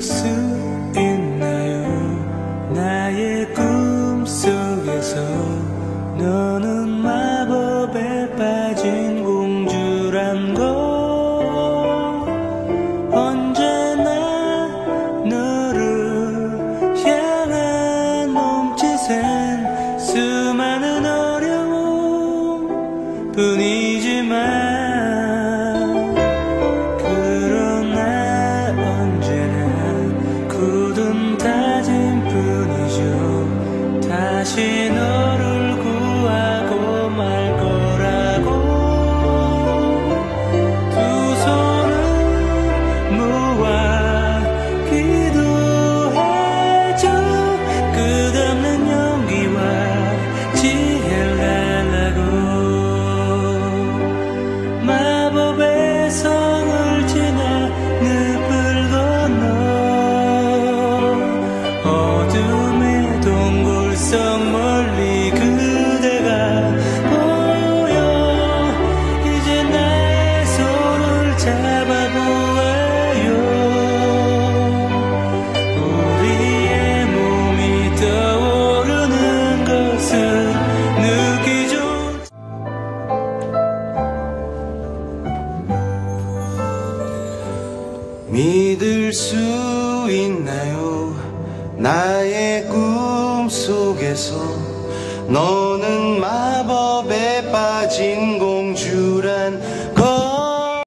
수 있나요? 나의 꿈속에서 너는 마법에 빠진 공주란 거. 언제나 너를 향한 몸짓엔 수많은 어려움 뿐이지만 굳은 다짐뿐이죠. 다시 속 멀리 그대가 보여. 이제 나의 손을 잡아보아요. 우리의 몸이 떠오르는 것을 느끼죠 믿을 수 있나요? 나의 꿈 속에서 너는 마법에 빠진 공주란